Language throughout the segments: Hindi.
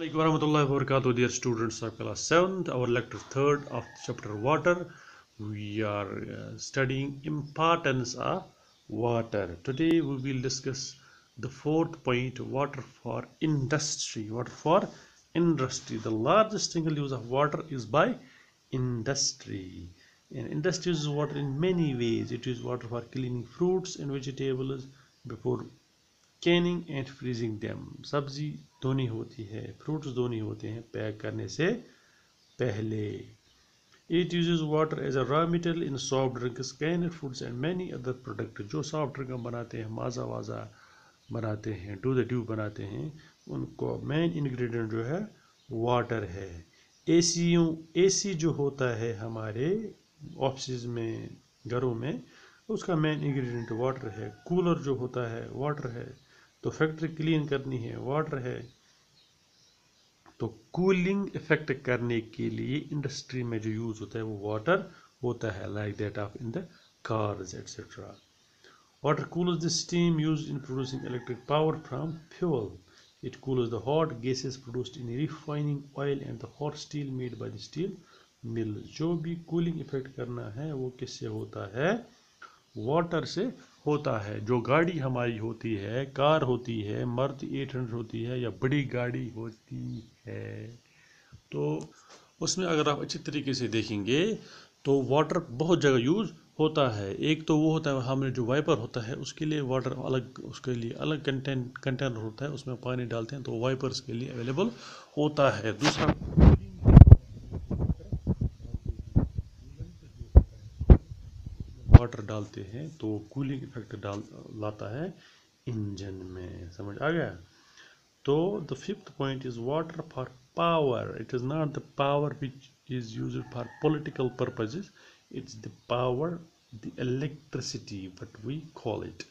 wabarakatuh dear students of class 7th our lecture 3rd of chapter water. We are uh, studying importance of water. Today we will discuss the fourth point water for industry. Water for industry. The largest single use of water is by industry. And industry uses water in many ways. It is water for cleaning fruits and vegetables before canning and freezing dam सब्ज़ी धोनी होती है फ्रूट्स धोनी होते हैं, पैक करने से पहले। It use water as a raw material in soft drinks can foods and many other product जो सॉफ्ट ड्रिंक हम बनाते हैं, माजा वाजा बनाते हैं टू द ड्यू बनाते हैं, उनको मेन इंग्रेडिएंट जो है वाटर है। ए सी सी जो होता है हमारे ऑफ़िस में, घरों में, उसका मेन इंग्रेडिएंट वाटर है। कूलर जो होता है वाटर है। तो फैक्ट्री क्लीन करनी है, वाटर है। तो कूलिंग इफ़ेक्ट करने के लिए इंडस्ट्री में जो यूज़ होता है वो वाटर होता है like that of in the cars etcetera water cooler the steam use in producing electric power from fuel it cooler the hot gases produced in refining oil and the hot steel made by the steel mill जो भी कूलिंग इफ़ेक्ट करना है, वो किससे होता है? वाटर से होता है, जो गाड़ी हमारी होती है, कार होती है, मर्द एट हंड्रेड होती है या बड़ी गाड़ी होती है तो उसमें अगर आप अच्छी तरीके से देखेंगे तो वाटर बहुत जगह यूज़ होता है। एक तो वो होता है, हमने जो वाइपर होता है, उसके लिए वाटर अलग, उसके लिए अलग कंटेंट कंटेनर होता है, उसमें पानी डालते हैं तो वाइपर्स के लिए अवेलेबल होता है। दूसरा वाटर डालते हैं तो कूलिंग इफ़ेक्ट डाल, लाता है इंजन में। समझ आ गया? तो the fifth point is water for power it is not the power which is use for political purposes it's the power the electricity but we call it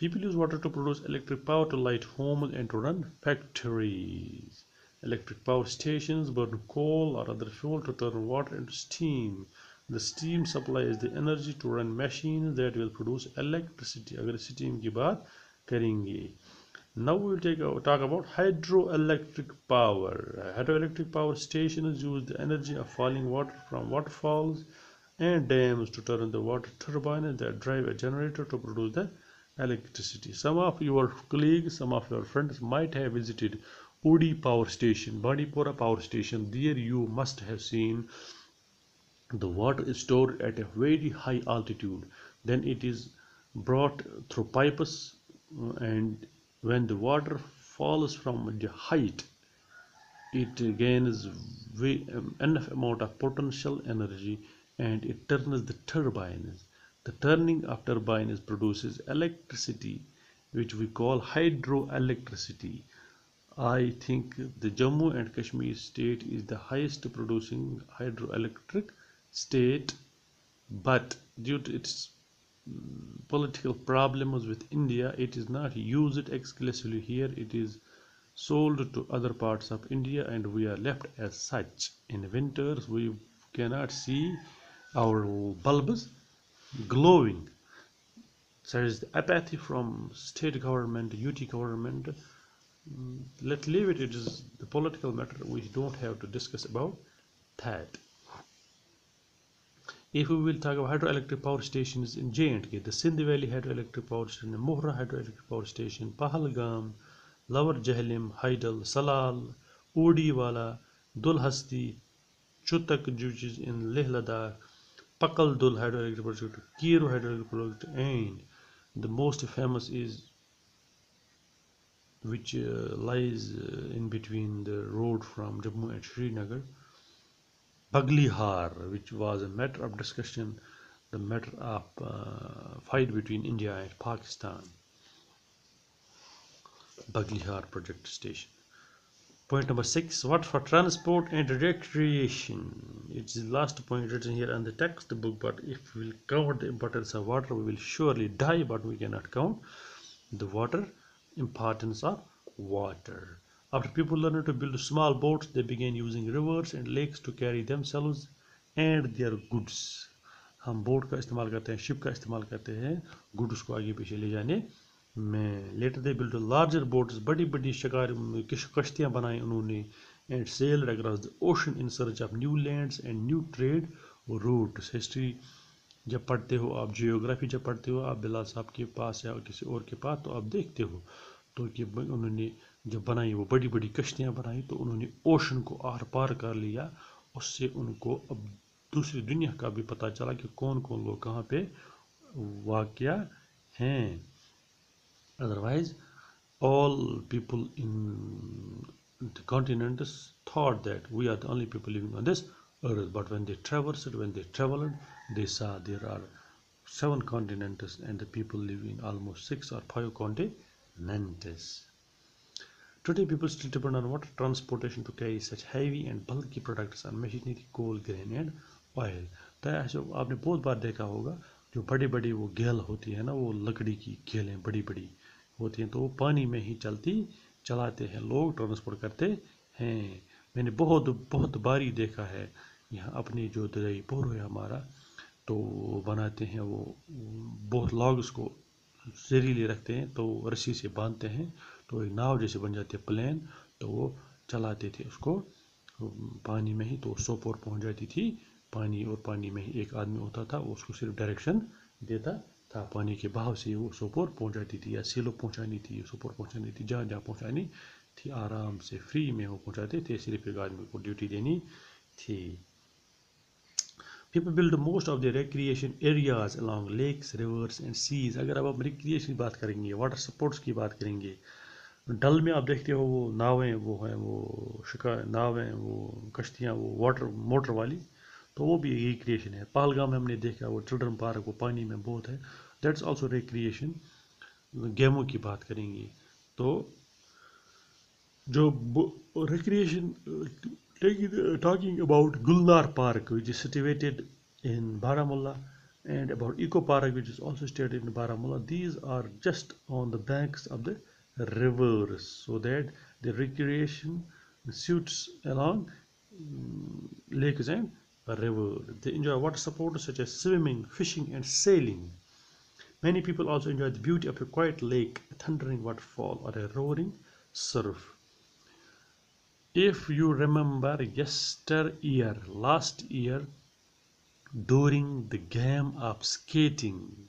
people use water to produce electric power to light home and to run factories electric power station burn coal और other fuel to turn water and steam The steam supplies the energy to run machines that will produce electricity. अगर steam की बात करेंगे Now we will take talk about hydroelectric power. Hydroelectric power stations use the energy of falling water from waterfalls and dams to turn the water turbines that drive a generator to produce the electricity. Some of your colleagues, some of your friends might have visited Udi power station, Bandipora power station. There you must have seen the water is stored at a very high altitude. Then it is brought through pipes uh, and when the water falls from the height it gains um, enough amount of potential energy and it turns the turbines the turning of turbines produces electricity which we call hydroelectricity. I think the Jammu and Kashmir state is the highest producing hydroelectric state but due to its mm, political problems with India it is not used exclusively here. It is sold to other parts of India and we are left as such. In winters we cannot see our bulbs glowing. There is the apathy from state government UT government. Mm, let leave it. It is the political matter we don't have to discuss about that if we will talk about hydroelectric power stations in J&K, the Sindh Valley Hydroelectric Power Station, Mohra Hydroelectric Power Station, Pahalgam, Lower Jahlim, Haidal, Salal, Odiwala, Dulhasti, Chutak, which is in Leh Ladakh, Pakal Dul Hydroelectric Project, Kiro Hydroelectric Project, and the most famous is which uh, lies uh, in between the road from Jammu and Srinagar Baglihar, which was a matter of discussion, the matter of uh, fight between India and Pakistan. Baglihar project station. Point number six, what for transport and recreation? It's the last point written here on the textbook, but if we will count the importance of water, we will surely die, but we cannot count the water importance of water. After people learned to build small boats, they began using rivers and lakes to carry themselves and their goods. हम बोट का इस्तेमाल करते हैं शिप का इस्तेमाल करते हैं गुड्स को आगे पीछे ले जाने में। Later they build larger boats बड़ी बड़ी शिकार कश्तियाँ बनाई उन्होंने and sail across the ocean in search of new lands and new trade routes history जब पढ़ते हो आप जियोग्राफी जब पढ़ते हो आप बिलाल साहब के पास या किसी और के पास तो आप देखते हो। तो कि उन्होंने जो बनाई, वो बड़ी बड़ी कश्तियाँ बनाई तो उन्होंने ओशन को आर पार कर लिया। उससे उनको अब दूसरी दुनिया का भी पता चला कि कौन कौन लोग कहाँ पे वाक़ हैं। Otherwise all people in the continent thought that we are the only people living on this earth but when they travels when they travel they saw there are seven continents and the people live in almost six और five continents Today, people still depend on water transportation to carry such heavy and bulky products and machinery, coal, grain and oil. तो आपने बहुत बार देखा होगा जो बड़ी बड़ी वो गेल होती है ना वो लकड़ी की गेलें बड़ी बड़ी होती हैं तो वो पानी में ही चलती चलाते हैं लोग ट्रांसपोर्ट करते हैं मैंने बहुत बहुत बारी देखा है यहाँ अपनी जो दरियाई पोर है हमारा तो बनाते हैं वो बहुत लॉग्स को जहरीले रखते हैं तो रस्सी से बांधते हैं तो एक नाव जैसे बन जाती है प्लेन तो वो चलाते थे उसको पानी में ही तो सोपोर पहुँच जाती थी पानी और पानी में ही एक आदमी होता था वो उसको सिर्फ़ डायरेक्शन देता था पानी के बहाव से वो सोपोर पहुँच जाती थी या सिलो पहुंचानी थी सोपोर पहुंचानी थी जहाँ जहाँ पहुंचानी थी आराम से फ्री में वो पहुंचाते थे सिर्फ़ एक आदमी को ड्यूटी देनी थी People build most of their recreation areas along lakes, rivers and seas. अगर अब आप रिक्रिएशन की बात करेंगे वाटर स्पोर्ट्स की बात करेंगे डल में आप देखते हो वो नावें, वो हैं, वो शिकार नावें, वो कश्तियाँ, वो वाटर मोटर वाली तो वो भी रिक्रिएशन है। पहलगाम में हमने देखा, वो चिल्ड्रन पार्क, वो पानी में बहुत है। दैट्स ऑल्सो रिक्रिएशन गेमों की बात करेंगे तो जो recreation talking about Gulnar park which is situated in Baramulla and about eco park which is also state in Baramulla these are just on the banks of the Rivers, so that the recreation suits along mm, lakes and rivers. They enjoy water sports such as swimming, fishing, and sailing. Many people also enjoy the beauty of a quiet lake, a thundering waterfall, or a roaring surf. If you remember yester year, last year, during the game of skating,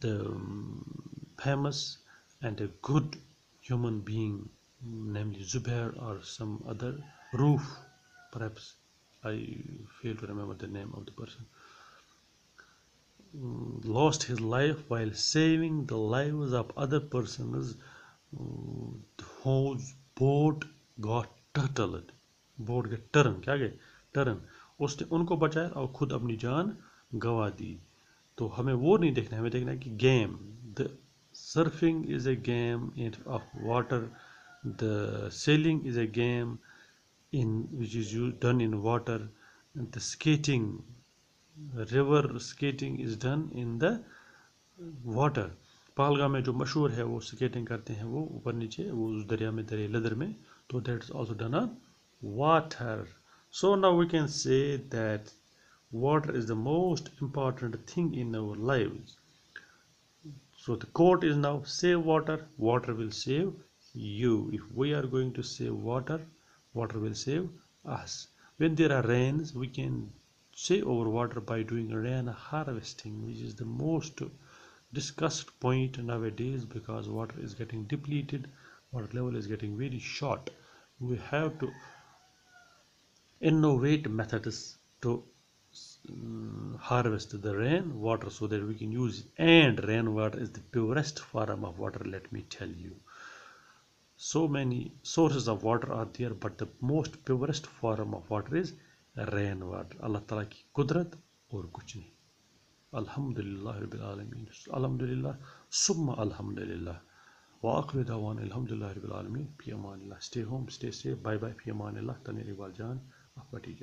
the famous and a good human being namely Zubair or some other roof perhaps I fail to remember the name of the person lost his life while saving the lives of other persons whose boat got turtled boat गए टर्न क्या गए टर्न उसने उनको बचाया और खुद अपनी जान गवा दी तो हमें वो नहीं देखना है, हमें देखना है कि game the surfing is a game in of water the sailing is a game in which is you done in water the the river river is done in the water Pahalgam में जो मशहूर है, वो स्केटिंग करते हैं, वो ऊपर नीचे, वो उस दरिया में, दरिया लदर में तो that is also done on water so now we can say that water is the most important thing in our lives. So the quote is now save water water will save you. If we are going to save water water will save us. When there are rains we can save our water by doing rain harvesting which is the most discussed point nowadays because water is getting depleted water level is getting very short. We have to innovate methods to harvest the rain water so that we can use it and rainwater is the purest form of water let me tell you so many sources of water are there but the most purest form of water is rainwater allah ta'ala ki kudrat aur kuch nahi Alhamdulillah Rabbil Alameen. Alhamdulillah, Summa Alhamdulillah. Wa akhri dawan Alhamdulillah Rabbil Alameen. Fi Stay home, stay safe. Bye bye. Fi amanillah. Taniri Waljan. Ahpati